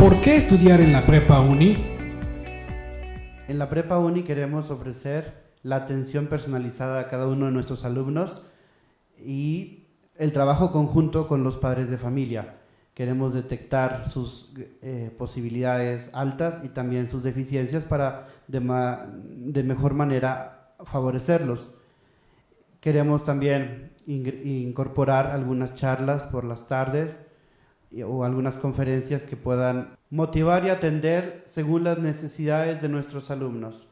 ¿Por qué estudiar en la Prepa Uni? En la Prepa Uni queremos ofrecer la atención personalizada a cada uno de nuestros alumnos y el trabajo conjunto con los padres de familia. Queremos detectar sus eh, posibilidades altas y también sus deficiencias para de, de mejor manera favorecerlos. Queremos también incorporar algunas charlas por las tardes o algunas conferencias que puedan motivar y atender según las necesidades de nuestros alumnos.